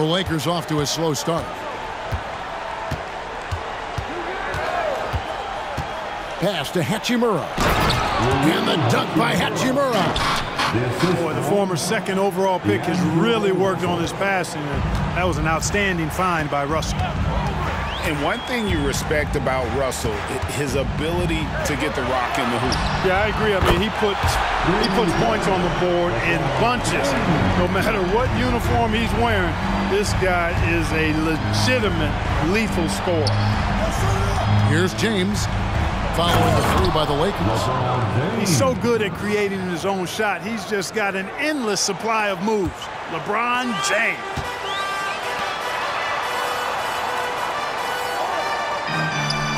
The Lakers off to a slow start. Pass to Hachimura. And the dunk by Hachimura. Boy, the former second overall pick has really worked on his passing. That was an outstanding find by Russell. And one thing you respect about Russell, his ability to get the rock in the hoop. Yeah, I agree. I mean, he puts he puts points on the board in bunches. No matter what uniform he's wearing, this guy is a legitimate lethal scorer. Here's James following the through by the Lakers. He's so good at creating his own shot. He's just got an endless supply of moves. LeBron James.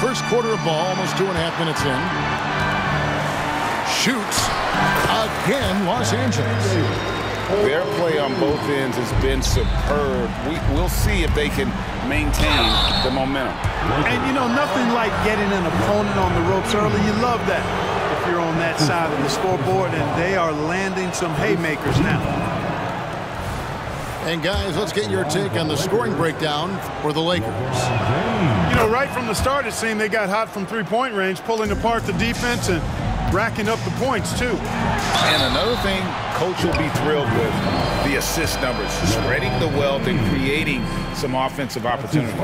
First quarter of ball, almost two and a half minutes in. Shoots again, Los Angeles. Their play on both ends has been superb. We, will see if they can maintain the momentum. And, you know, nothing like getting an opponent on the ropes early. You love that if you're on that side of the scoreboard, and they are landing some haymakers now. And guys, let's get your take on the scoring breakdown for the Lakers. You know, right from the start, it seemed they got hot from three-point range, pulling apart the defense and racking up the points, too. And another thing coach will be thrilled with, the assist numbers, spreading the wealth and creating some offensive opportunities.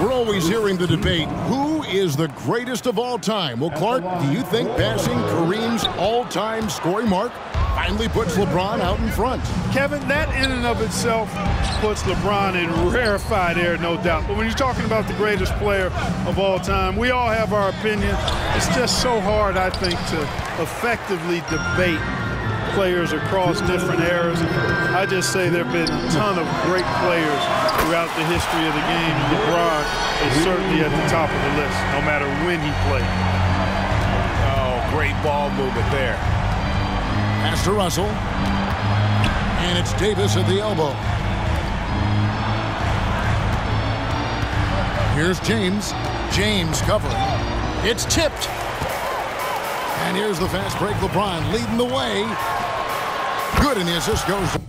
We're always hearing the debate, who is the greatest of all time? Well, Clark, do you think passing Kareem's all-time scoring mark finally puts LeBron out in front? Kevin, that in and of itself puts LeBron in rarefied air, no doubt. But when you're talking about the greatest player of all time, we all have our opinion. It's just so hard, I think, to effectively debate players across different eras. I just say there have been a ton of great players throughout the history of the game. LeBron is certainly at the top of the list, no matter when he played. Oh, great ball movement there. Pass to Russell. And it's Davis at the elbow. Here's James. James covering. It's tipped. And here's the fast break. LeBron leading the way. Good, and the assist goes.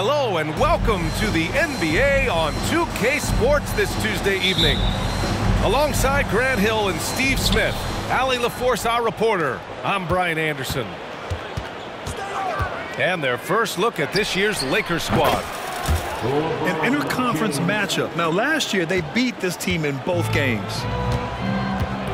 Hello and welcome to the NBA on 2K Sports this Tuesday evening. Alongside Grant Hill and Steve Smith, Allie LaForce, our reporter, I'm Brian Anderson. And their first look at this year's Lakers squad. An interconference matchup. Now, last year they beat this team in both games.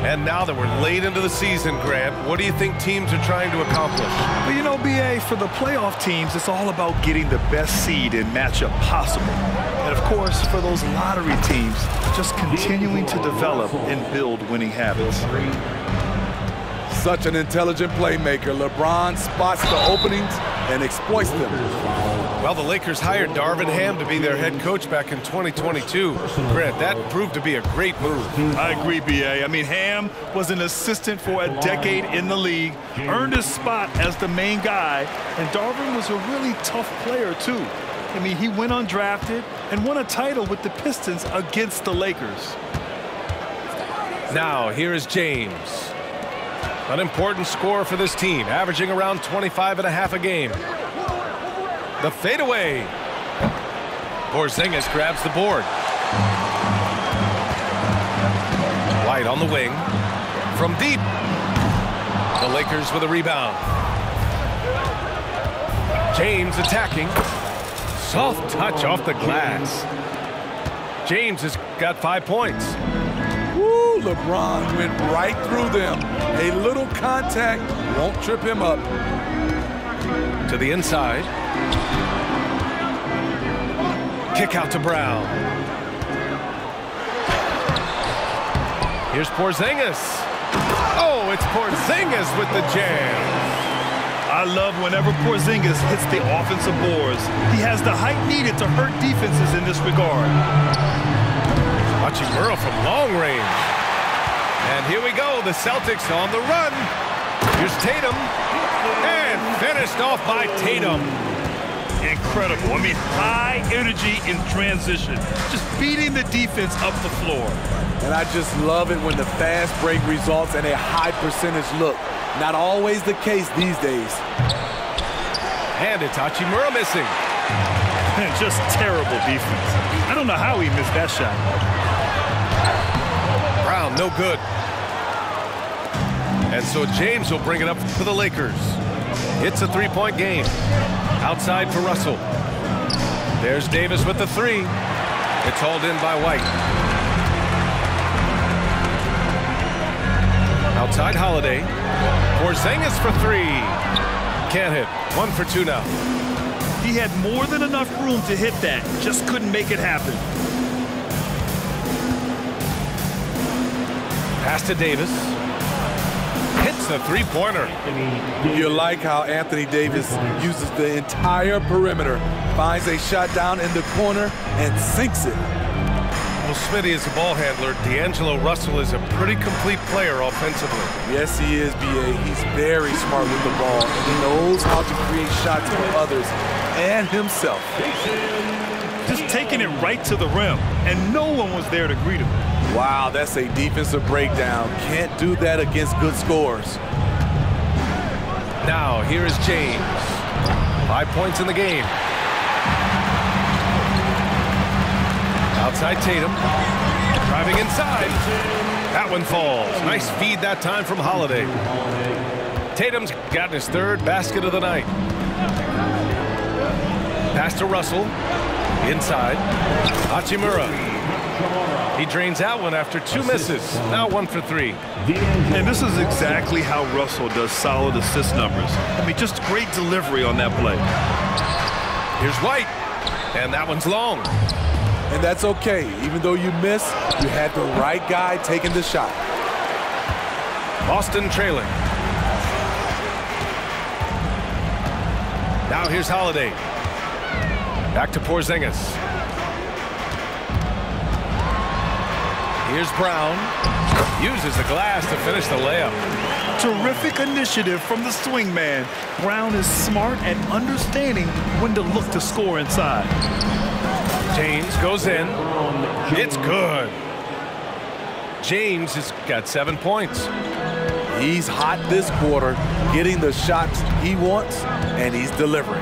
And now that we're late into the season, Grant, what do you think teams are trying to accomplish? Well, you know, B.A., for the playoff teams, it's all about getting the best seed and matchup possible. And, of course, for those lottery teams, just continuing to develop and build winning habits. Such an intelligent playmaker. LeBron spots the openings and exploits them. Well, the Lakers hired Darvin Ham to be their head coach back in 2022. Grant, that proved to be a great move. I agree, B.A. I mean, Ham was an assistant for a decade in the league, earned his spot as the main guy, and Darvin was a really tough player, too. I mean, he went undrafted and won a title with the Pistons against the Lakers. Now, here is James. An important score for this team, averaging around 25 and a half a game. The fadeaway. Porzingis grabs the board. White on the wing. from deep. The Lakers with a rebound. James attacking. Soft touch off the glass. James has got five points. Woo, LeBron went right through them. A little contact won't trip him up. To the inside. Kick out to Brown. Here's Porzingis. Oh, it's Porzingis with the jam. I love whenever Porzingis hits the offensive boards. He has the height needed to hurt defenses in this regard. Hachimura from long range. And here we go, the Celtics on the run. Here's Tatum. And finished off by Tatum. Incredible. I mean, high energy in transition. Just beating the defense up the floor. And I just love it when the fast break results in a high percentage look. Not always the case these days. And it's Hachimura missing. Just terrible defense. I don't know how he missed that shot. Brown, no good. And so James will bring it up for the Lakers. It's a three-point game. Outside for Russell. There's Davis with the three. It's hauled in by White. Outside Holiday. Porzingis for three. Can't hit. One for two now. He had more than enough room to hit that. Just couldn't make it happen. Pass to Davis. Hits the three-pointer. You like how Anthony Davis uses the entire perimeter, finds a shot down in the corner, and sinks it. Well, Smitty is a ball handler. D'Angelo Russell is a pretty complete player offensively. Yes, he is, B.A. He's very smart with the ball, and he knows how to create shots for others and himself. Just taking it right to the rim, and no one was there to greet him. Wow, that's a defensive breakdown. Can't do that against good scores. Now, here is James. Five points in the game. Outside Tatum. Driving inside. That one falls. Nice feed that time from Holiday. Tatum's gotten his third basket of the night. Pass to Russell. Inside. Hachimura. He drains that one after two misses. Now one for three. And this is exactly how Russell does solid assist numbers. I mean, just great delivery on that play. Here's White. And that one's long. And that's okay. Even though you miss, you had the right guy taking the shot. Boston trailing. Now here's Holiday. Back to Porzingis. Here's Brown. Uses the glass to finish the layup. Terrific initiative from the swing man. Brown is smart at understanding when to look to score inside. James goes in. It's good. James has got seven points. He's hot this quarter, getting the shots he wants, and he's delivering.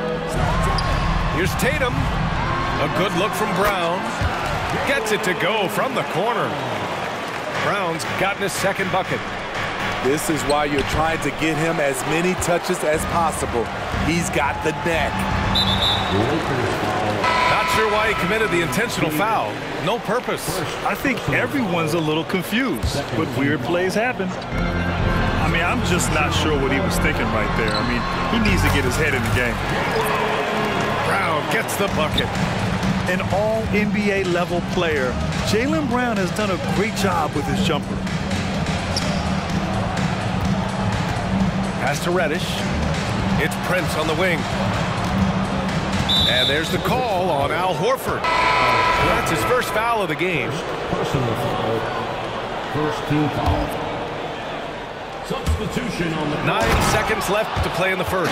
Here's Tatum. A good look from Brown. Gets it to go from the corner. Brown's gotten his second bucket. This is why you're trying to get him as many touches as possible. He's got the neck. Not sure why he committed the intentional foul. No purpose. I think everyone's a little confused, but weird plays happen. I mean, I'm just not sure what he was thinking right there. I mean, he needs to get his head in the game. Brown gets the bucket. An all-NBA level player, Jaylen Brown has done a great job with his jumper. Pass to Reddish. It's Prince on the wing. And there's the call on Al Horford. That's his first foul of the game. First team foul. Substitution on the Nine seconds left to play in the first.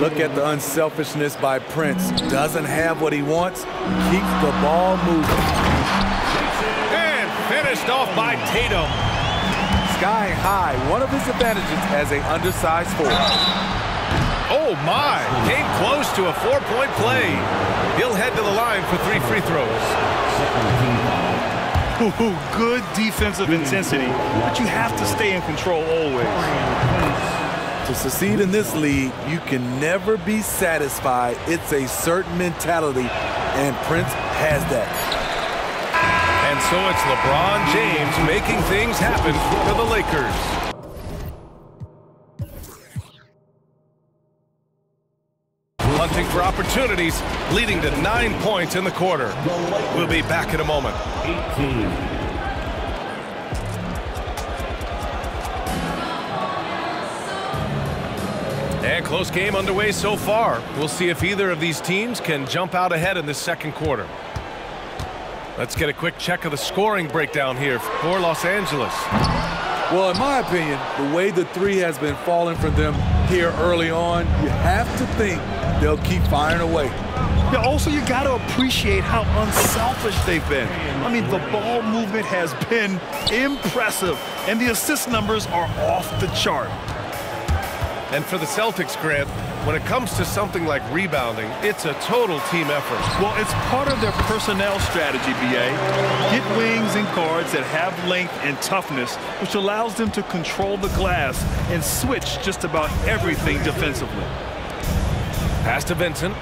Look at the unselfishness by Prince. Doesn't have what he wants, keeps the ball moving. And finished off by Tatum. Sky high, one of his advantages as a undersized forward. Oh my, came close to a four-point play. He'll head to the line for three free throws. Good defensive intensity, but you have to stay in control always. To succeed in this league, you can never be satisfied. It's a certain mentality, and Prince has that. And so it's LeBron James making things happen for the Lakers. Hunting for opportunities, leading to nine points in the quarter. We'll be back in a moment. 18. And close game underway so far. We'll see if either of these teams can jump out ahead in this second quarter. Let's get a quick check of the scoring breakdown here for Los Angeles. Well, in my opinion, the way the three has been falling for them here early on, you have to think they'll keep firing away. Yeah, also, you got to appreciate how unselfish they've been. I mean, the ball movement has been impressive, and the assist numbers are off the chart. And for the Celtics, Grant, when it comes to something like rebounding, it's a total team effort. Well, it's part of their personnel strategy, BA. Get wings and guards that have length and toughness, which allows them to control the glass and switch just about everything defensively. Pass to Vincent.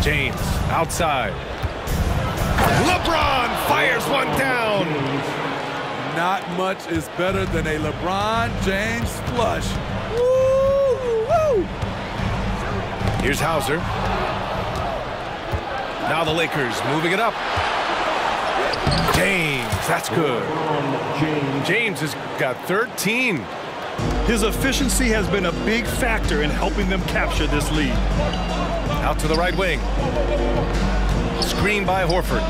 James outside. LeBron fires one down. Not much is better than a LeBron James flush. Here's Hauser. Now the Lakers moving it up. James, that's good. James has got 13. His efficiency has been a big factor in helping them capture this lead. Out to the right wing. Screen by Horford.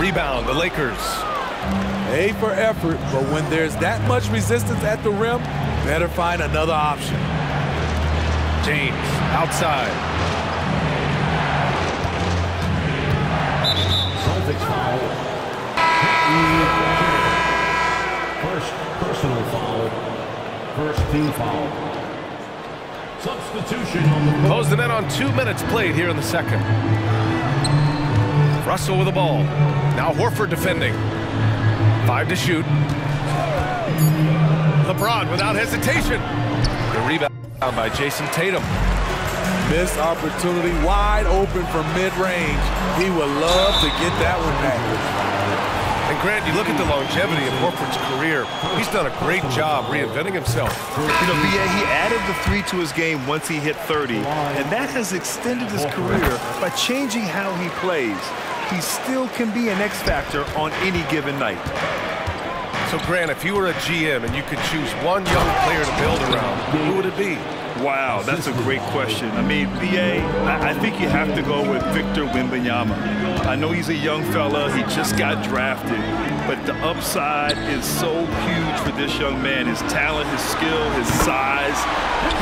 Rebound, the Lakers. A for effort, but when there's that much resistance at the rim, better find another option. James outside. Celtics foul. First personal foul. First team foul. Substitution on the Close the net on two minutes played here in the second. Russell with the ball. Now Horford defending. Five to shoot. LeBron without hesitation. The rebound by Jayson Tatum. Missed opportunity wide open from mid-range. He would love to get that one back. And Grant, you look at the longevity of Horford's career. He's done a great job reinventing himself. You know, BA, he added the three to his game once he hit 30, and that has extended his career by changing how he plays. He still can be an X factor on any given night. So, Grant, if you were a GM and you could choose one young player to build around, who would it be? Wow, that's a great question. I mean, BA, I, think you have to go with Victor Wembanyama. I know he's a young fella. He just got drafted. But the upside is so huge for this young man. His talent, his skill, his size.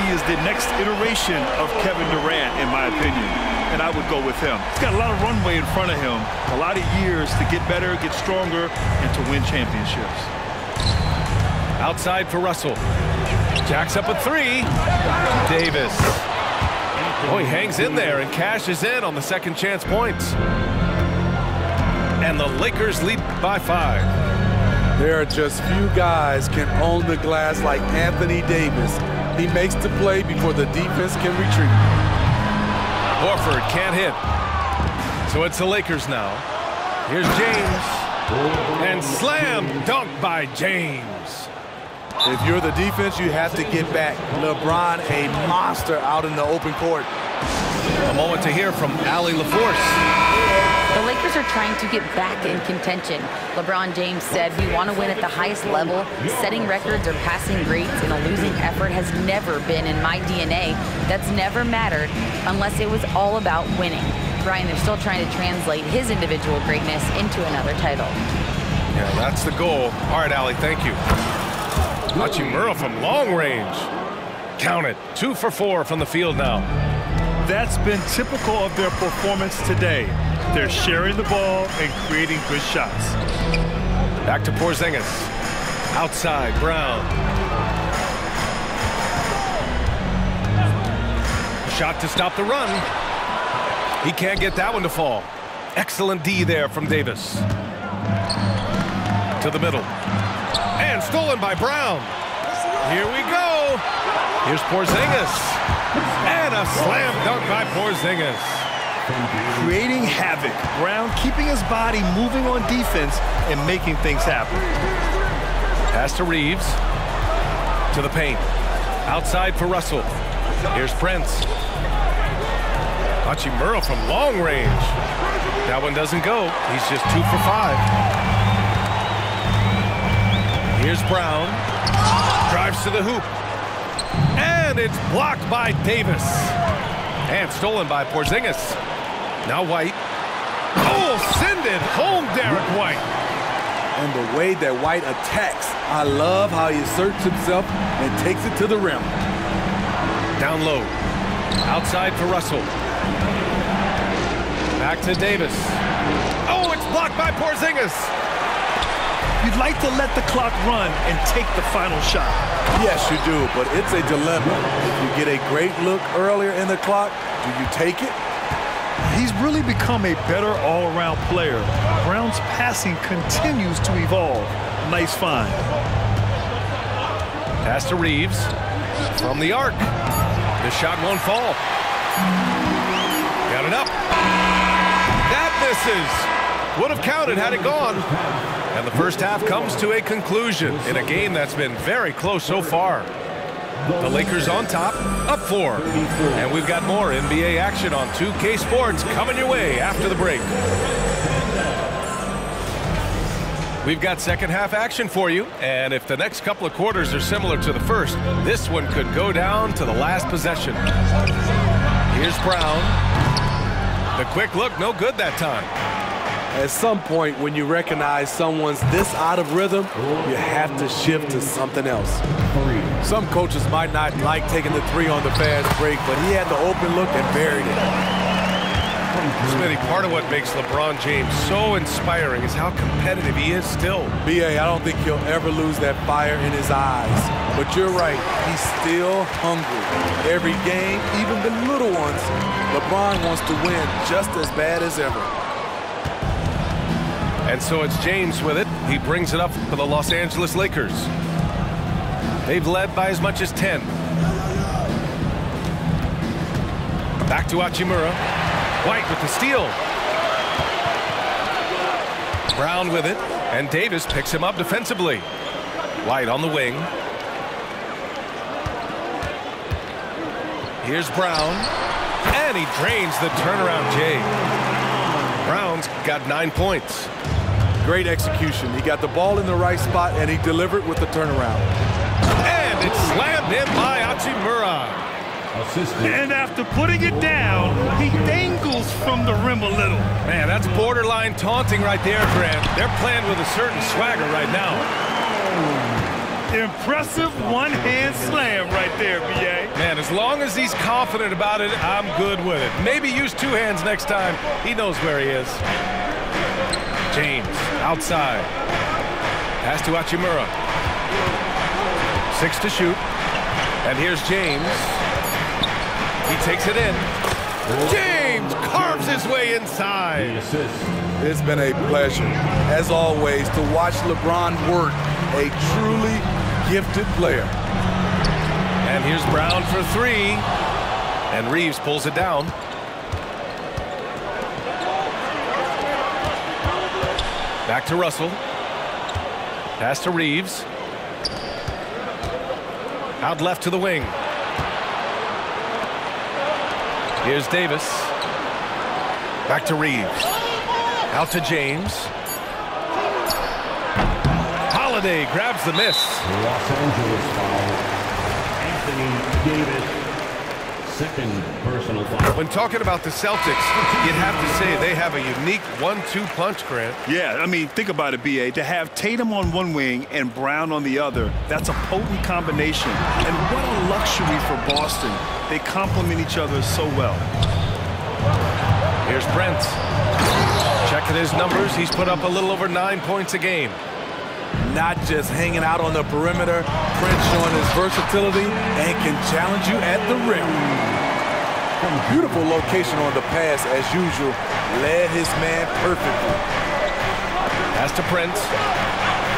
He is the next iteration of Kevin Durant, in my opinion. And I would go with him. He's got a lot of runway in front of him, a lot of years to get better, get stronger, and to win championships. Outside for Russell. Jacks up a three. Davis. Oh, he hangs in there and cashes in on the second chance points. And the Lakers lead by five. There are just few guys can own the glass like Anthony Davis. He makes the play before the defense can retreat. Horford can't hit. So it's the Lakers now. Here's James. And slam dunk by James. If you're the defense, you have to get back. LeBron, a monster out in the open court. A moment to hear from Allie LaForce. The Lakers are trying to get back in contention. LeBron James said, we want to win at the highest level. Setting records or passing greats in a losing effort has never been in my DNA. That's never mattered unless it was all about winning. Brian, they're still trying to translate his individual greatness into another title. Yeah, that's the goal. All right, Allie, thank you. Hachimura from long range. Count it. Two for four from the field now. That's been typical of their performance today. They're sharing the ball and creating good shots. Back to Porzingis. Outside, Brown. Shot to stop the run. He can't get that one to fall. Excellent D there from Davis. To the middle. And stolen by Brown. Here we go. Here's Porzingis. And a slam dunk by Porzingis. Creating havoc. Brown keeping his body moving on defense and making things happen. Pass to Reaves. To the paint. Outside for Russell. Here's Prince. Hachimura from long range. That one doesn't go. He's just two for five. Here's Brown. Drives to the hoop. And it's blocked by Davis. And stolen by Porzingis. Now White. Oh, send it home, Derrick White. And the way that White attacks, I love how he asserts himself and takes it to the rim. Down low. Outside for Russell. Back to Davis. Oh, it's blocked by Porzingis. You'd like to let the clock run and take the final shot. Yes, you do, but it's a dilemma. If you get a great look earlier in the clock, do you take it? He's really become a better all-around player. Brown's passing continues to evolve. Nice find. Pass to Reaves. From the arc. The shot won't fall. Got it up. That misses. Would have counted had it gone. And the first half comes to a conclusion in a game that's been very close so far. The Lakers on top, up four. And we've got more NBA action on 2K Sports coming your way after the break. We've got second half action for you, and if the next couple of quarters are similar to the first, this one could go down to the last possession. Here's Brown. The quick look, no good that time. At some point, when you recognize someone's this out of rhythm, you have to shift to something else. Some coaches might not like taking the three on the fast break, but he had the open look and buried it. Smitty, part of what makes LeBron James so inspiring is how competitive he is still. BA, I don't think he'll ever lose that fire in his eyes. But you're right, he's still hungry. Every game, even the little ones, LeBron wants to win just as bad as ever. And so it's James with it. He brings it up for the Los Angeles Lakers. They've led by as much as 10. Back to Hachimura. White with the steal. Brown with it. And Davis picks him up defensively. White on the wing. Here's Brown. And he drains the turnaround J. Brown's got nine points. Great execution. He got the ball in the right spot and he delivered with the turnaround. And it's slammed in by Hachimura. And after putting it down, he dangles from the rim a little. Man, that's borderline taunting right there, Grant. They're playing with a certain swagger right now. Impressive one-hand slam right there, B.A. Man, as long as he's confident about it, I'm good with it. Maybe use two hands next time. He knows where he is. James, outside. Pass to Hachimura. Six to shoot. And here's James. He takes it in. James carves his way inside. It's been a pleasure, as always, to watch LeBron work. A truly gifted player. And here's Brown for three. And Reaves pulls it down. Back to Russell. Pass to Reaves. Out left to the wing. Here's Davis. Back to Reaves. Out to James. Holiday grabs the miss. Los Angeles foul. Anthony Davis. Second. When talking about the Celtics, you'd have to say they have a unique one-two punch, Grant. Yeah, I mean, think about it, B.A. To have Tatum on one wing and Brown on the other, that's a potent combination. And what a luxury for Boston. They complement each other so well. Here's Brent. Checking his numbers, he's put up a little over nine points a game. Not just hanging out on the perimeter, Prince showing his versatility and can challenge you at the rim. Beautiful location on the pass as usual. Led his man perfectly. Pass to Prince.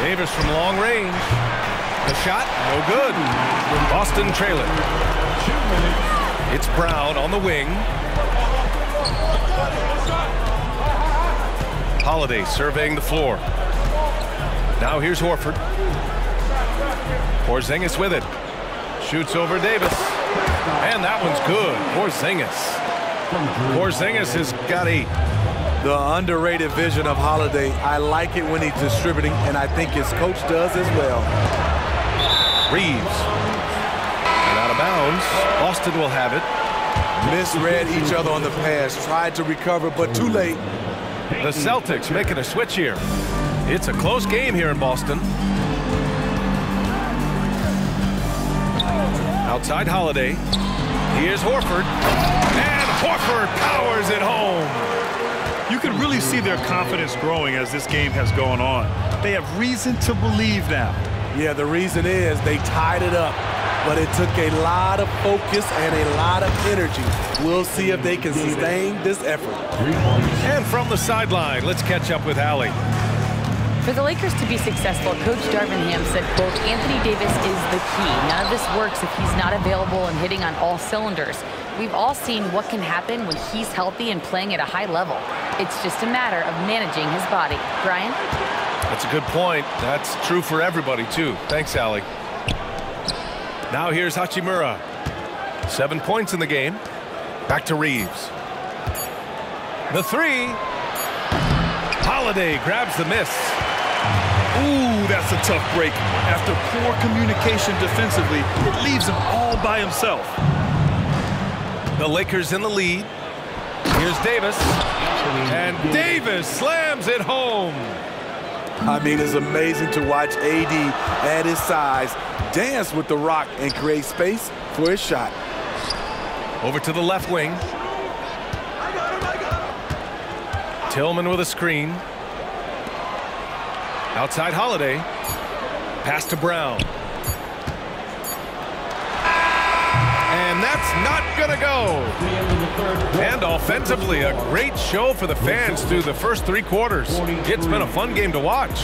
Davis from long range. The shot, no good. Boston trailing. It's Brown on the wing. Holiday surveying the floor. Now here's Horford. Porzingis with it. Shoots over Davis. And that one's good. Porzingis. Porzingis has got. The underrated vision of Holiday. I like it when he's distributing, and I think his coach does as well. Reaves. And out of bounds. Boston will have it. Misread each other on the pass. Tried to recover, but too late. The Celtics making a switch here. It's a close game here in Boston. Outside Holiday. Here's Horford. And Horford powers it home. You can really see their confidence growing as this game has gone on. They have reason to believe now. Yeah, the reason is they tied it up, but it took a lot of focus and a lot of energy. We'll see if they can sustain this effort. And from the sideline, let's catch up with Allie. For the Lakers to be successful, Coach Darvin Ham said, quote, Anthony Davis is the key. None of this works if he's not available and hitting on all cylinders. We've all seen what can happen when he's healthy and playing at a high level. It's just a matter of managing his body. Brian? That's a good point. That's true for everybody, too. Thanks, Allie. Now here's Hachimura. Seven points in the game. Back to Reaves. The three. Holiday grabs the miss. Ooh, that's a tough break. After poor communication defensively, it leaves him all by himself. The Lakers in the lead. Here's Davis. And Davis slams it home. I mean, it's amazing to watch AD at his size dance with the rock and create space for his shot. Over to the left wing. Tillman with a screen. Outside Holiday. Pass to Brown. And that's not going to go. And offensively, a great show for the fans through the first three quarters. It's been a fun game to watch.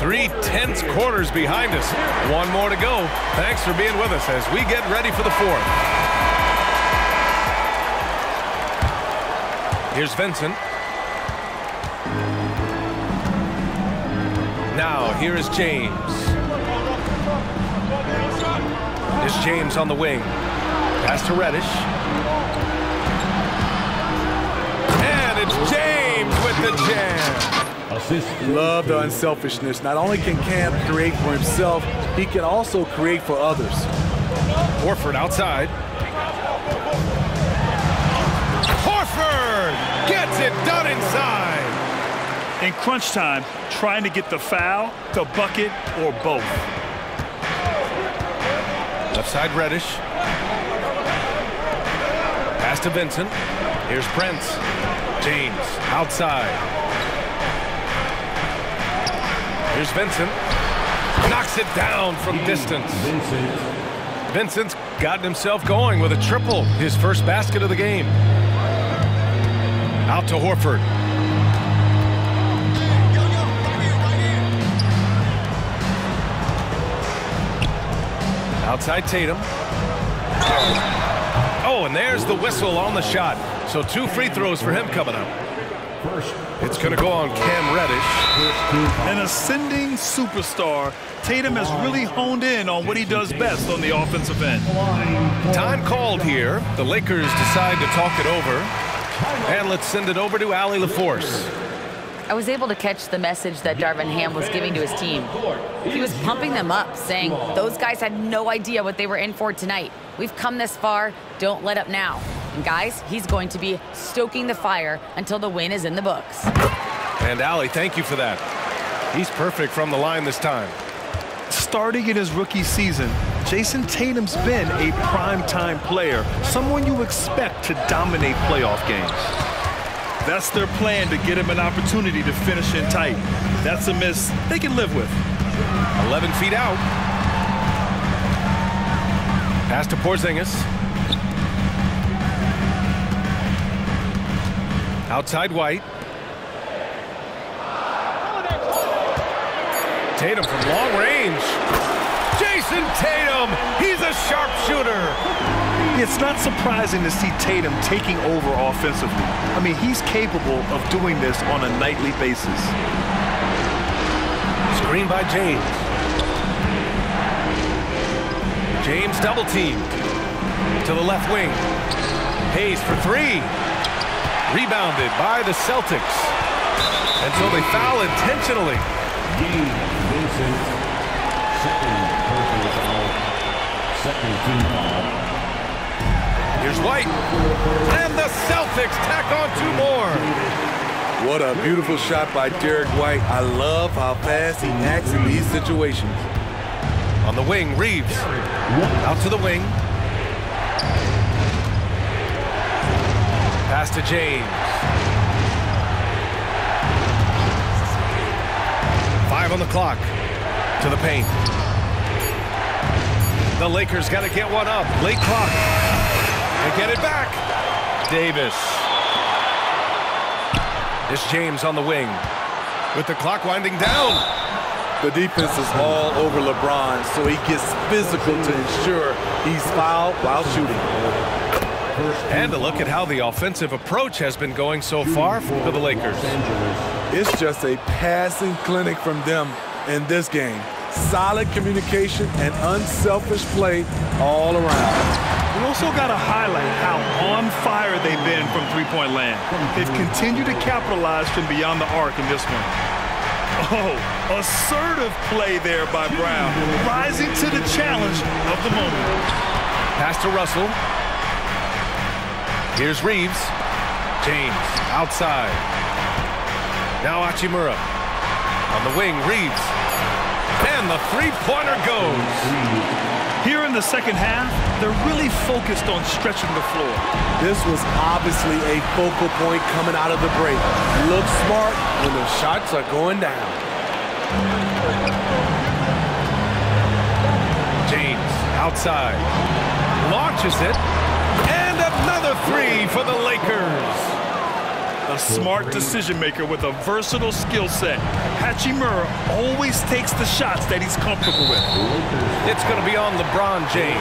Three tense quarters behind us. One more to go. Thanks for being with us as we get ready for the fourth. Here's Vincent. Now, here is James. Here's James on the wing. Pass to Reddish. And it's James with the jam. Love the unselfishness. Not only can Cam create for himself, he can also create for others. Horford outside. Horford gets it done inside. In crunch time, trying to get the foul, the bucket, or both. Left side Reddish. Pass to Vincent. Here's Prince. James outside. Here's Vincent. Knocks it down from distance. Vincent's gotten himself going with a triple. His first basket of the game. Out to Horford. Outside Tatum. Oh, and there's the whistle on the shot. So two free throws for him coming up. It's going to go on Cam Reddish. An ascending superstar, Tatum has really honed in on what he does best on the offensive end. Time called here. The Lakers decide to talk it over. And let's send it over to Allie LaForce. I was able to catch the message that Darvin Ham was giving to his team. He was pumping them up, saying those guys had no idea what they were in for tonight. We've come this far, don't let up now. And guys, he's going to be stoking the fire until the win is in the books. And Allie, thank you for that. He's perfect from the line this time. Starting in his rookie season, Jayson Tatum's been a prime-time player, someone you expect to dominate playoff games. That's their plan to get him an opportunity to finish in tight. That's a miss they can live with. 11 feet out. Pass to Porzingis. Outside White. Tatum from long range. Jayson Tatum, he's a sharpshooter. It's not surprising to see Tatum taking over offensively. I mean, he's capable of doing this on a nightly basis. Screen by James. James double team to the left wing. Hayes for three. Rebounded by the Celtics. And so they foul intentionally. Here's White. And the Celtics tack on two more. What a beautiful shot by Derrick White. I love how fast he acts in these situations. On the wing, Reaves. Out to the wing. Pass to James. Five on the clock. To the paint. The Lakers got to get one up. Late clock. They get it back. Davis. It's James on the wing. With the clock winding down. The defense is all over LeBron, so he gets physical to ensure he's fouled while shooting. And a look at how the offensive approach has been going so far for the Lakers. It's just a passing clinic from them in this game. Solid communication and unselfish play all around. We also got to highlight how on fire they've been from three-point land. They've continued to capitalize from beyond the arc in this one. Oh, assertive play there by Brown, rising to the challenge of the moment. Pass to Russell. Here's Reaves. James outside. Now Hachimura. On the wing, Reaves. And the three-pointer goes. Here in the second half, they're really focused on stretching the floor. This was obviously a focal point coming out of the break. Look smart when the shots are going down. James outside. Launches it. And another three for the Lakers. A smart decision maker with a versatile skill set. Hachimura always takes the shots that he's comfortable with. It's going to be on LeBron James.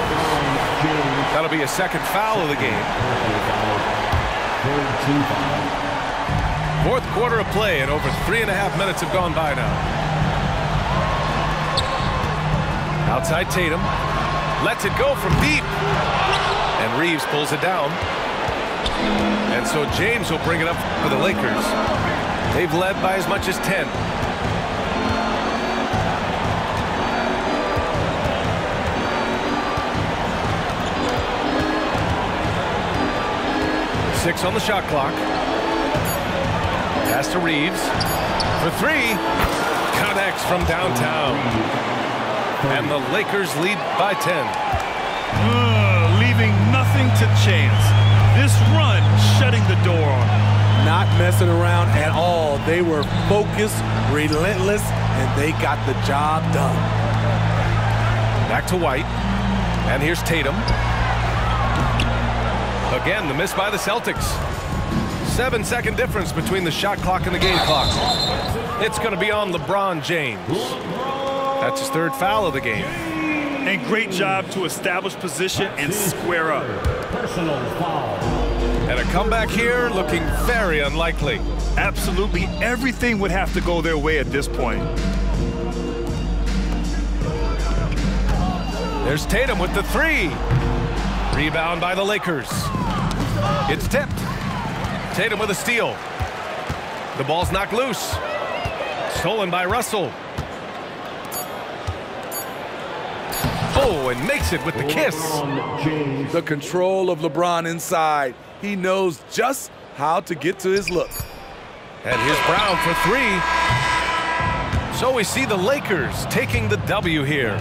That'll be a second foul of the game. Fourth quarter of play and over three and a half minutes have gone by now. Outside Tatum. Lets it go from deep. And Reaves pulls it down. And so James will bring it up for the Lakers. They've led by as much as 10. Six on the shot clock. Pass to Reaves. For three. Connects from downtown. And the Lakers lead by 10. Uh, leaving nothing to chance. This run shutting the door on them. Not messing around at all. They were focused, relentless, and they got the job done. Back to White. And here's Tatum. Again, the miss by the Celtics. Seven second difference between the shot clock and the game clock. It's going to be on LeBron James. That's his third foul of the game. And great job to establish position and square up. Personal foul. And a comeback here looking very unlikely. Absolutely everything would have to go their way at this point. There's Tatum with the three. Rebound by the Lakers. It's tipped. Tatum with a steal. The ball's knocked loose. Stolen by Russell. Oh, and makes it with the kiss. The control of LeBron inside. He knows just how to get to his look. And here's Brown for three. So we see the Lakers taking the W here.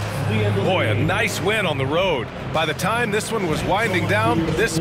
Boy, a nice win on the road. By the time this one was winding down, this